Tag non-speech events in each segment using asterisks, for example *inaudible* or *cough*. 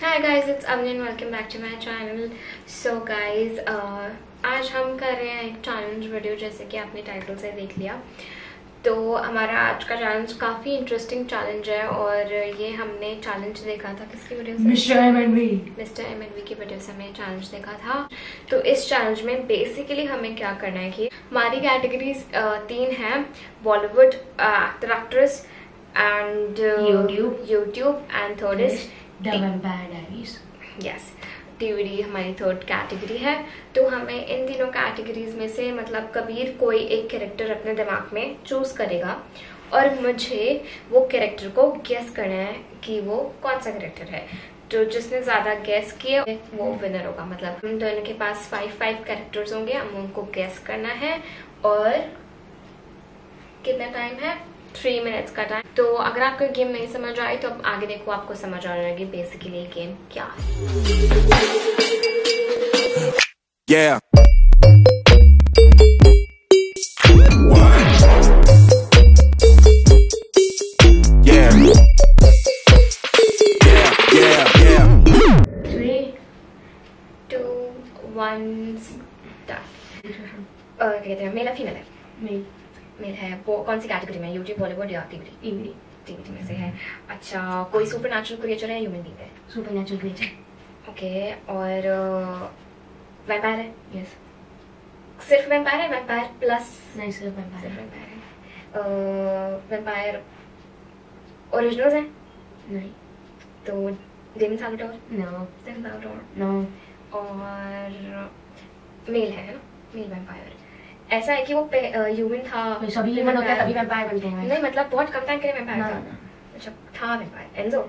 Hi guys, it's Avni and welcome back to my channel. So guys, uh, आज हम कर रहे हैं एक चैलेंज वीडियो जैसे कि आपने टाइटल से देख लिया। तो हमारा आज का चैलेंज काफ़ी इंटरेस्टिंग चैलेंज है और ये हमने चैलेंज देखा था किसकी वीडियो से? Mister M and V mister M N V की वीडियो से हमने चैलेंज देखा था। तो इस चैलेंज में बेसिकली हमें क्या करना है कि हमारी कैटेगरीज तीन हैं Bollywood actor actress and YouTube. YouTube and third is the vampire diaries yes DVD हमारी थर्ड कैटेगरी है। तो हमें इन तीनों कैटेगरीज में से मतलब कबीर कोई एक कैरेक्टर अपने दिमाग में चूज़ करेगा। और मुझे वो कैरेक्टर को गेस करना है कि वो कौन सा कैरेक्टर है। तो जिसने ज़्यादा गेस किए वो विनर होगा। मतलब हम दोनों के पास फाइव फाइव कैरेक्टर्स होंगे। हम उनको गेस करना है। और कितना टाइम है? थ्री मिनट्स का टाइम तो अगर आपको गेम नहीं समझ आई तो अब आगे देखो आपको समझ आ जाएगी बेसिकली गेम क्या है Yeah. Yeah. Yeah, yeah, yeah. Three two one start हैं वो कौन सी कैटेगरी में यूट्यूब बॉलीवुड या टीवी टीवी टीवी में से है। अच्छा कोई सुपर नेचुरल क्रिएचर है ह्यूमन बींग है? सुपर नेचुरल क्रिएचर ओके और वैम्पायर है? यस सिर्फ़ वैम्पायर है? वैम्पायर प्लस नहीं सिर्फ़ सिर्फ़ वैम्पायर वैम्पायर है। वैम्पायर ओरिजिनल्स हैं? नहीं. तो Damon Salvatore no Damon Salvatore no और मेल है ना? मेल वैम्पायर ऐसा है कि वो ह्यूमन था। सभी ह्यूमन होते हैं तभी वैम्पायर बनते हैं। नहीं मतलब बहुत कम टाइम के लिए वैम्पायर था। अच्छा था वैम्पायर एंजो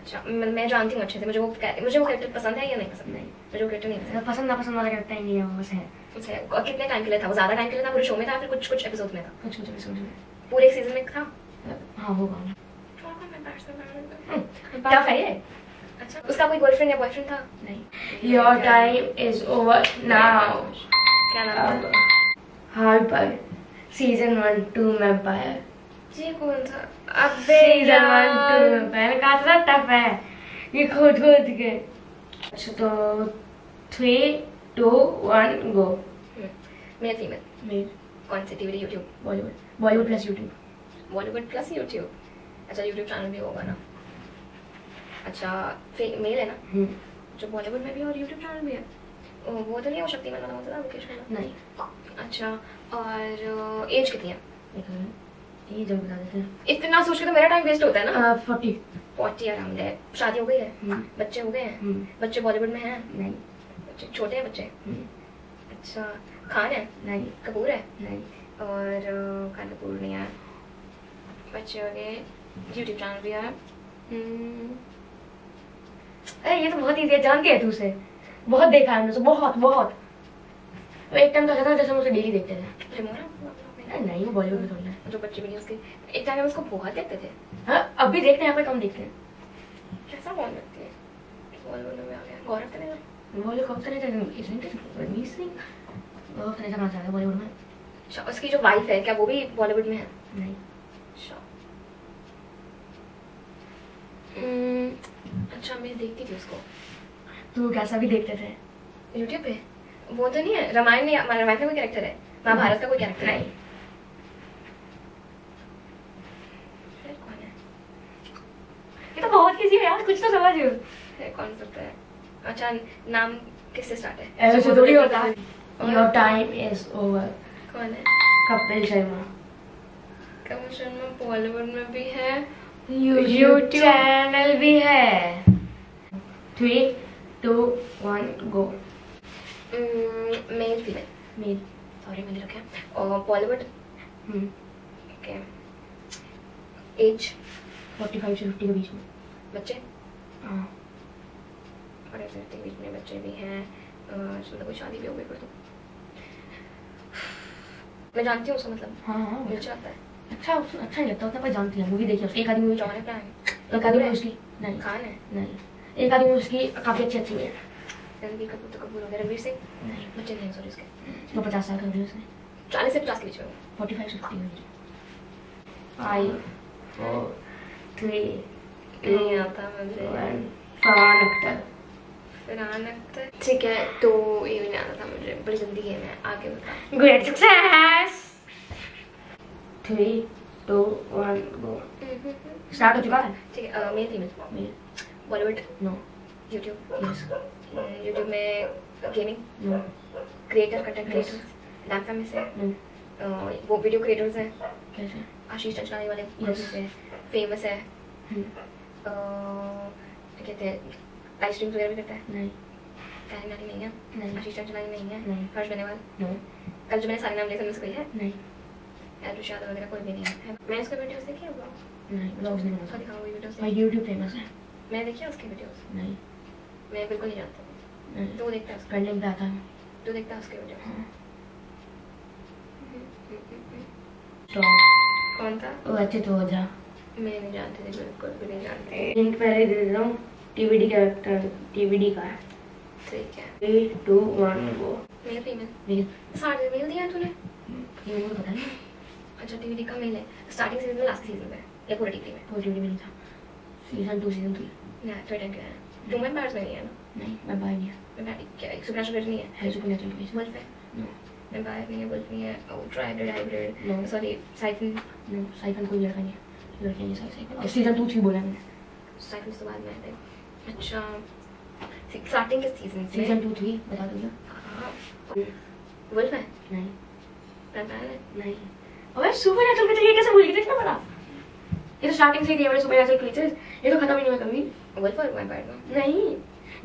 अच्छा मैं जानती हूँ अच्छे से। मुझे वो मुझे वो कैरेक्टर पसंद है या नहीं पसंद नहीं। मुझे वो कैरेक्टर नहीं पसंद। पसंद ना पसंद वाला करता ही नहीं है वो बस है। अच्छा, और कितने टाइम के लिए था? वो ज़्यादा टाइम के लिए था पूरे शो में था फिर कुछ कुछ एपिसोड में था? कुछ कुछ एपिसोड में। पूरे एक सीज़न में था? हाँ होगा। हम्म, टफ है ये? अच्छा। उसका कोई गर्लफ्रेंड या बॉयफ्रेंड था? नहीं। Your time is over now क्या नाम था Harper season one two vampire ये कौन था अबे सीज़न वन टू यार। वैम्पायर का इतना टफ है। ये खोद खोद के। अच्छा तो three two one go male female male कौन सी TV YouTube Bollywood Bollywood plus YouTube Bollywood plus YouTube अच्छा यूट्यूब चैनल भी होगा ना। अच्छा मेल है ना? जो बॉलीवुड में भी और यूट्यूब चैनल भी है। वो तो नहीं है वो शक्तिमान वाला होता था मुकेश नहीं। अच्छा और एज कितनी है? ये ज़रूर बता देते हैं। इतना सोच के तो मेरा टाइम वेस्ट होता है ना। फोर्टी फोर्टी अराउंड है। शादी हो गई है? हम्म। बच्चे हो गए हैं? हम्म। बच्चे बॉलीवुड में हैं? नहीं। बच्चे छोटे हैं बच्चे? हम्म, अच्छा खान है? नहीं। कपूर है? नहीं। और खान कपूर नहीं है। बच्चे हो गए। यूट्यूब चैनल भी है। अरे ये तो बहुत इजी है। जानती है तू उसे। बहुत देखा है हमने बहुत बहुत। वो एक टाइम तो ऐसा था जैसे हम उसे डेली देखते थे। नहीं वो बॉलीवुड में थोड़ी जो बच्चे वीडियोस के एक टाइम हम उसको बहुत देखते थे। हाँ अब भी देखते हैं यहाँ पे कम देखते हैं। कैसा कौन लगती है? बॉलीवुड में आ गया। गौरव तो नहीं वो लोग कब से नहीं इसमें रणवीर सिंह वो फिर ऐसा कहाँ से आ गया बॉलीवुड में। अच्छा उसकी जो वाइफ है क्या वो भी बॉलीवुड में है? नहीं। अच्छा। हम्म, अच्छा मैं देखती थी उसको। तू कैसा भी देखते थे। यूट्यूब पे? वो तो नहीं है रामायण में रामायण का कोई कैरेक्टर है। महाभारत का कोई कैरेक्टर है? नहीं है? ये तो बहुत इजी है यार कुछ तो समझ। कौन सकता है? अच्छा नाम किससे स्टार्ट है? ऐसे थोड़ी होता। है। योर टाइम इज़ ओवर कौन है? कपिल शर्मा। कपिल शर्मा बॉलीवुड में भी है। यूट्यूब चैनल भी है। Three two one go male female male sorry मैंने रखा है और Bollywood hmm okay age forty five से फिफ्टी के बीच में. बच्चे? हाँ. और ऐसे के बीच में बच्चे भी हैं। मतलब कोई शादी भी हो गई फिर तो। मैं जानती हूँ उसका मतलब। हाँ हाँ मिल जाता है। अच्छा अच्छा नहीं लगता उतना पर जानती है मूवी देखी है उसकी एक आधी मूवी जॉन अब्राहम। एक आधी मूवी उसकी? नहीं खान है नहीं। एक आधी मूवी उसकी काफ़ी अच्छी अच्छी है रणबीर कपूर तो कपूर हो गया रणवीर सिंह बच्चे नहीं सॉरी उसके वो पचास साल का उसने चालीस से पचास के बीच में forty five fifty five three नहीं आता मुझे फरहान अख्तर फरहान अख्तर ठीक है तो ये भी नहीं आता था मुझे बड़ी जल्दी गेम है आगे बता great success three two one go start हो चुका है ठीक है male female Bollywood no YouTube yes YouTube में gaming no creator content Yes. Creators dancer में से? नो वो वीडियो क्रिएटर्स हैं? कैसे? आशीष चंचलानी वाले. से? फ़ेमस है? अ, क्या कहते हैं? लाइव स्ट्रीम वगैरह भी करता है? नहीं. वाली नहीं है? नहीं. आशीष चंचलानी नहीं है? नहीं। हर्ष बेनेवाल? नो कल जो मैंने सारे नाम उनमें से कोई है? नहीं. यादव वगैरह कोई भी नहीं है। मैंने उसके वीडियोस देखे हैं ब्लॉग नहीं ब्लॉग्स नहीं उसका बना वही वीडियोस माय यूट्यूब फ़ेमस है। मैंने देखी उसके वीडियोस नहीं। मैं बिल्कुल नहीं जानता। हूँ तू देखता है उसके पे आता है तू देखता है उसके हाँ। स्टॉप कौन था वो अच्छे तो हो जा मैं नहीं जानती थी बिल्कुल भी नहीं जानती लिंक पहले दे देता हूँ टीवीडी कैरेक्टर टीवीडी का है। ठीक है। Three two one go male female male. साढ़े मेल दिया तूने? ये मुझे पता। नहीं अच्छा टीवी का मेल है। स्टार्टिंग सीज़न में लास्ट सीज़न में। या पूरे टीवी में? वो टीवीडी में नहीं था। सीज़न टू सीज़न थ्री ना थर्ड एंड है टू में पार्ट्स में नहीं ना नहीं मैं बाय नहीं क्या सुपरनैचुरल नहीं है है नेचुरल केस वुल्फ है नो मैं बाहर नहीं है वुल्फ नहीं है ultra hybrid hybrid No. Sorry siphon no siphon कोई लड़का नहीं है लड़कियाँ नहीं साइफन सीज़न टू थ्री बोला मैंने साइफन तो बाद में थे अच्छा स्टार्टिंग के सीज़न से सीज़न टू थ्री बता दो क्या हाँ वुल्फ है नहीं पैंटाल है नहीं अबे सुपर नेचुरल क्रीचर ये कैसे भूल गई इतना बड़ा ये तो स्टार्टिंग से ही दिया मैंने सुपर नेचुरल क्रीचर्स ये तो खत्म ही नहीं हुआ कभी वुल्फ और वैम्पायर ना नहीं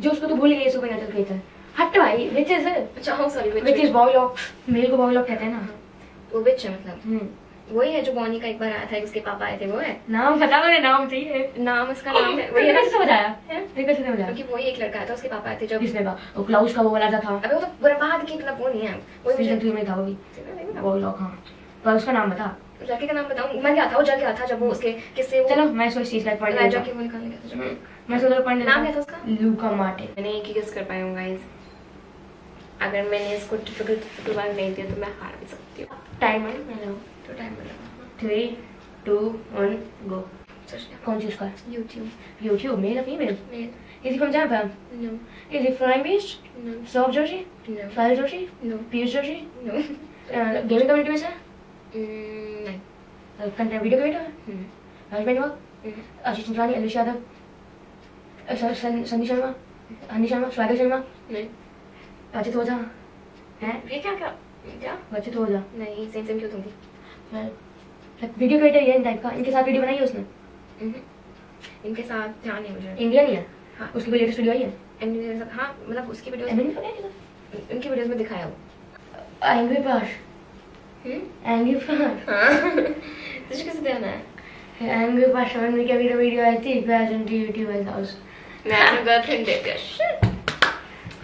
जो उसको तो भूल गई सुपर नेचुरल क्रीचर हट भाई विच इज़ अच्छा हाँ sorry witch is warlock male को बॉयलॉक कहते हैं ना। वो विच है मतलब? हम्म। वही है जो बॉनी का एक बार आया था उसके पापा आए थे वो है? नाम बता मुझे नाम चाहिए। नाम उसका नाम है वही कैसे बताया। है? कैसे समझाया क्योंकि वही एक लड़का था उसके पापा आए थे जब। किसने कहा वो क्लाउस का वो वाला था। अबे वो तो बर्बाद की मतलब वो नहीं है। वो सीज़न थ्री में था वो भी। बॉयलॉक हाँ तो उसका नाम बता। लड़के का नाम बताऊँ? मर गया था वो जल गया था जब वो उसके किससे वो चलो मैं इस चीज़ का पढ़ राजा लेता की वो निकालने गया था। जब हूँ मैं पढ़ लेता नाम क्या था उसका? लूका मार्टिन। मैंने एक ही गेस कर पाई हूँ गाइस अगर मैंने इसको डिफ़िकल्ट डिफ़िकल्ट वाला नहीं दिया तो मैं हार भी सकती हूँ। टाइमर मैं लगाऊँ तो टाइम लगा। थ्री टू वन गो कौन सी उसका? YouTube YouTube male female male Is he from Japan? No Is he from based? No South Jersey? No South Jersey? No Piyush Jersey? No gaming community में से? नहीं content video hmm, Raj Beniwal hmm, Ashish Chandrani Yadav अ, सन- संदीप शर्मा? हनी शर्मा? स्वागत शर्मा? नहीं। अचित ओझा? हैं? ये क्या क्या? क्या? अचित ओझा। नहीं सेम सेम क्यों दूँगी वीडियो क्रिएटर ये टाइप का। इनके साथ वीडियो बनाई है उसने? हम्म, इनके साथ ध्यान नहीं मुझे। इंडियन ही है? हाँ। उसकी कोई लेटेस्ट वीडियो आई है? एमडी साथ हाँ मतलब उसकी एमिन को उनकी वीडियोस में दिखाया वो। एंग्री पाश हम्म। एंग्री पाश हाँ। तुझे कैसे ध्यान है? एंग्री पाश में क्या वीडियो आई थी? पैशन टी यूट्यूब हाउस मैं गया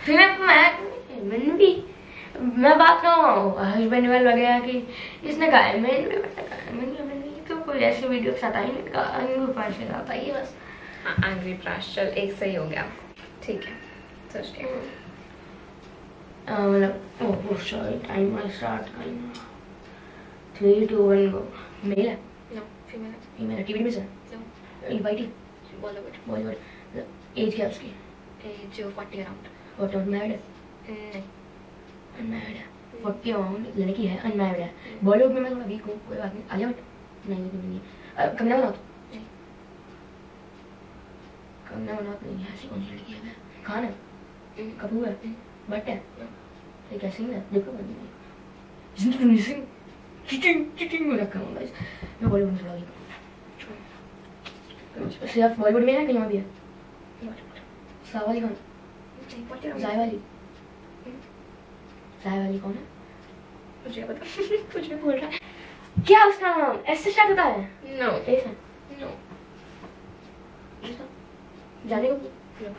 फिर मैं मैंने भी मैं बात कर रहा हूँ हस्बैंड वाल वगैरह की। इसने कहा है मैं तो कोई ऐसी वीडियो के साथ आई नहीं के साथ आई बस। हाँ एंग्री प्राश चल एक सही हो गया। ठीक है। सोच लिया Uh, मतलब ओह सॉरी टाइम स्टार्ट करना three two one go male है। नो फीमेल फीमेल टीवी में से? नो वाइटी बॉलीवुड बॉलीवुड एज क्या उसकी एज फोर्टी अराउंड और नॉट मैरिड नहीं अनमैरिड है फोर्टी अराउंड लड़की है अनमैरिड है। बॉलीवुड में मैं थोड़ा वीक हूँ कोई बात नहीं। आलिया भट्ट? नहीं नहीं है। अ, कंगना नहीं। कंगना रनौत नहीं ऐसी कौन सी लड़की है? मैं खान है? हम्म, कपूर है? हम्म, भट्ट है। ये क्या सिंह है? देखो ज़िंदगी सिंह चिटिंग चिटिंग हो रखा हूँ। मैं बॉलीवुड में थोड़ा वीक हूँ। सिर्फ़ बॉलीवुड में है कहीं और भी है? बॉलीवुड साव अली खान नहीं फोर्टी जाय वाली जाय वाली कौन है? मुझे पता कुछ *laughs* भी बोल रहा है। क्या उसका नाम? ऐसे स्टार्ट होता है। नो ऐसा नो जाने को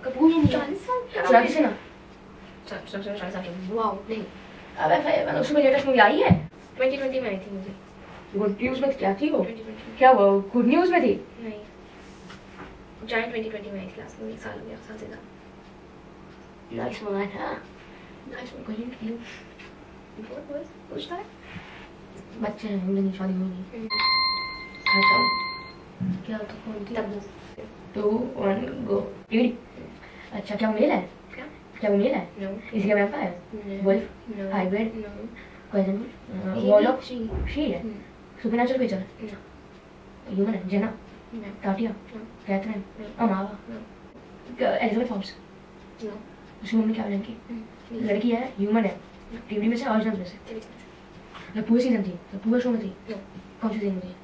कपूर नहीं चालीस साल चालीस ना? चालीस साल चालीस साल वाओ नहीं। अबे मैंने उसमें लेटेस्ट मूवी आई है? ट्वेंटी ट्वेंटी में आई थी मुझे। गुड न्यूज़ में क्या थी वो? क्या वो गुड न्यूज़ में थी? नहीं। जान ट्वेंटी ट्वेंटी में आई थी लास्ट में एक साल हो गया साल से ज़्यादा। नाइस वन हाँ नहीं बोल बोल पूछता है बच्चे हैं उनकी शादी हुई नहीं हम्म, खत्म। क्या तो कौन थी? टू वन गो टीडी अच्छा क्या मेल है? क्या? क्या मेल है? नो इसी का vampire wolf no hybrid no He- warlock she. She है. Supernatural creature No. ह्यूमन है? Jenna No. Tatia No. Katherine No. Amara No. Elizabeth Forbes No. उसकी मम्मी क्या लड़की Hmm. लड़की है ह्यूमन है टीवी में से ओरिजिनल में से मतलब पूरे सीज़न थी मतलब पूरे शो में थी No. कौन सी सीज़न में थी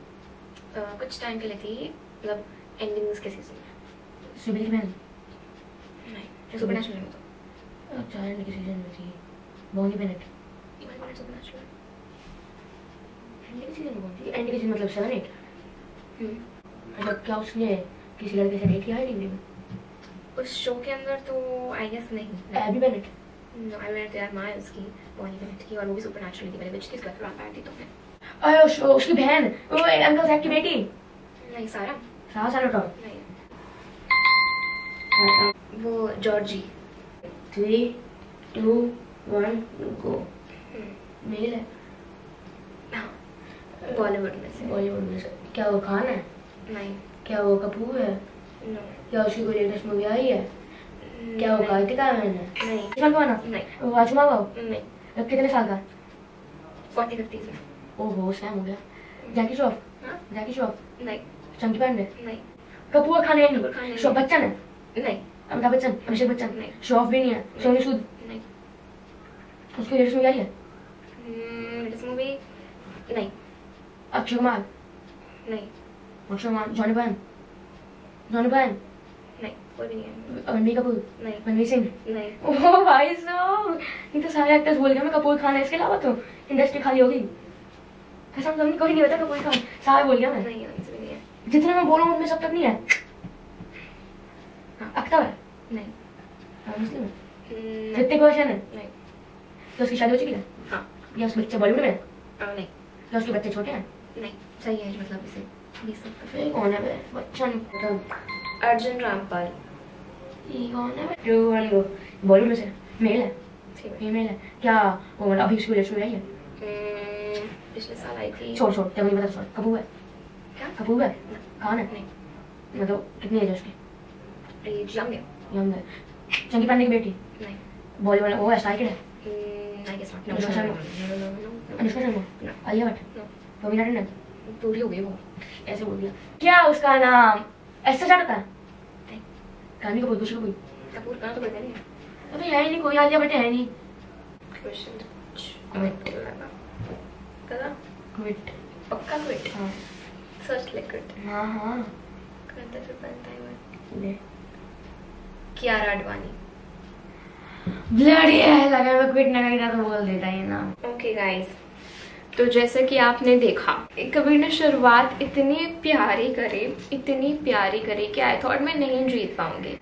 Uh, कुछ टाइम के लिए थी मतलब एंडिंग्स के सीज़न में सिबिल की बहन नहीं सुपरनैचुरल में तो अच्छा एंड के सीज़न में थी बॉनी बेनेट इवन मैंने सुपरनैचुरल एंड के सीज़न में थी एंड के सीज़न मतलब सेवन एट हम्म मतलब क्या उसने किसी लड़के से डेट किया है टीवी में? उस शो के अंदर तो आई गेस नहीं। एबी बेनेट नो आई मेरे यार माँ है उसकी बॉनी बेनेट की और वो भी सुपरनैचुरल थी मैंने बिच किस तरह रैप थी तो मैं अरे उस, उसकी बहन वो अंकल जैक की बेटी? नहीं सारा। सारा साल उठाओ नहीं। वो Georgie three two one go male है। हाँ। बॉलीवुड में से। बॉलीवुड में से। क्या वो खान है? नहीं। क्या वो कपूर है? नो क्या उसकी कोई लेटेस्ट मूवी आई है? क्या वो कार्तिक आर्यन है? नहीं। किस साल का नहीं। वो राजमा बाबू नहीं। अब कितने साल का? फोर्टी फिफ्टीज में ओहो सैम हो गया। जैकी श्रॉफ हाँ? जैकी श्रॉफ नहीं। चंकी पांडे? नहीं। कपूर खान है। श्रॉफ बच्चन है? नहीं। अमिताभ बच्चन? अभिषेक बच्चन? नहीं। श्रॉफ भी नहीं है? सोनी सूद? नहीं। उसकी लेटेस्ट मूवी आई है? दिस मूवी नहीं। अक्षय कुमार? नहीं। अक्षय कुमार जॉनी बहन जॉनी बहन नहीं कोई भी नहीं है रणबीर कपूर नहीं रणवीर सिंह नहीं ओ भाई साहब ये तो सारे एक्टर्स बोल गए मैं कपूर खान है इसके अलावा तो इंडस्ट्री खाली होगी कसम कोई नहीं बता कपूर खान सारे बोल गया मैं नहीं नहीं है जितने मैं बोल रहा हूँ उनमें सब तक नहीं है। अख्तर है नहीं मुस्लिम है नहीं ऋतिक रोशन है नहीं तो उसकी शादी हो चुकी है हाँ या उसके बच्चे बॉलीवुड में है? नहीं या उसके बच्चे छोटे हैं नहीं सही है मतलब इसे फिर कौन है अर्जुन रामपाल ये कौन है बॉलीवुड से मेल है फीमेल है क्या वो मतलब अभी उसकी आई है हम्म, पिछले साल आई थी छोड़ छोड़ तेरे को नहीं पता छोड़ कपूर है क्या कपूर है कौन है नहीं मतलब कितनी एज है उसकी ये जंग है यंग है चंकी पांडे की बेटी नहीं बॉलीवुड वो है है अनुष्का शर्मा। अनुष्का शर्मा आलिया भट्ट. रवीना टंडन पूरी हो गई वो। ऐसे बोल दिया क्या उसका नाम? ऐसा चढ़ता है। नहीं। कानवी कपूर खुशी कपूर कपूर का तो पता नहीं है। अबे है ही नहीं कोई आलिया भट्ट है नहीं। Question Quit. कदा क्विट पक्का क्विट हाँ। सर्च ले क्विट हाँ हाँ। करता फिर बनता है ले। कियारा आडवाणी ब्लडी है लगा मैं क्विट ना करेगा तो बोल देता है ना ओके गाइस तो जैसे कि आपने देखा कबीर ने शुरुआत इतनी प्यारी करी इतनी प्यारी करी कि आई थॉट मैं नहीं जीत पाऊँगी।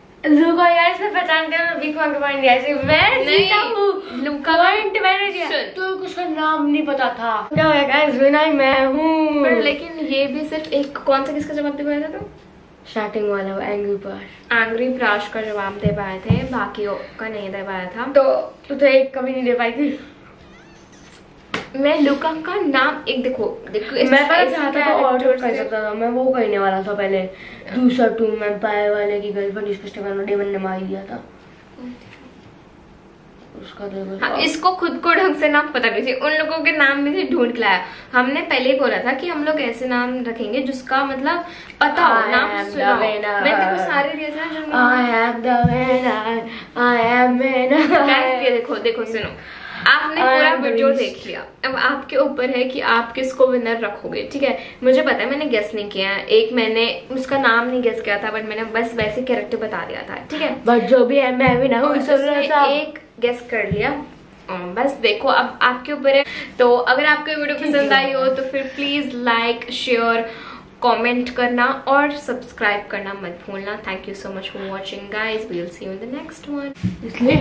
यार पहचान कर मैं बिग पॉइंट पॉइंट दिया ऐसे मैं जीता हूँ। लुका पॉइंट मैंने दिया तो उसका नाम नहीं पता था। क्या गाइस विनर मैं हूँ। पर लेकिन ये भी सिर्फ़ एक कौन सा किसका जवाब दे पाया था तुम? स्टार्टिंग वाला एंग्री एंग्री का जवाब दे पाए थे बाकियों का नहीं दे पाया था। तो तू तो एक कभी नहीं दे पाई थी। मैं लुका का नाम एक देखो देखो मैं पहले चाहता था और character कर सकता था मैं वो करने वाला था पहले। दूसरा टू मैं पाए वाले की गर्लफ्रेंड जिसको स्टेफन डेमन ने मार दिया था। उसका तो हाँ, इसको खुद को ढंग से नाम पता नहीं थी। उन लोगों के नाम में से ढूंढ के लाया। हमने पहले ही बोला था कि हम लोग ऐसे नाम रखेंगे जिसका मतलब पता हो नाम सुना मैंने सारे दिए थे देखो देखो सुनो। आपने पूरा वीडियो देख लिया। अब आपके ऊपर है कि आप किसको विनर रखोगे ठीक है? मुझे पता है मैंने गेस नहीं किया। है एक मैंने उसका नाम नहीं गेस किया था बट मैंने बस वैसे कैरेक्टर बता दिया था ठीक है? But जो भी है मैं और सब उसने एक गेस कर लिया। बस देखो अब आपके ऊपर है। तो अगर आपको वीडियो पसंद आई हो तो फिर प्लीज़ लाइक शेयर कमेंट करना और सब्सक्राइब करना मत भूलना। Thank you so much for watching guys will see you in the next one इसलिए